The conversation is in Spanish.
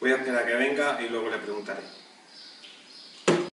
Voy a esperar a que venga y luego le preguntaré.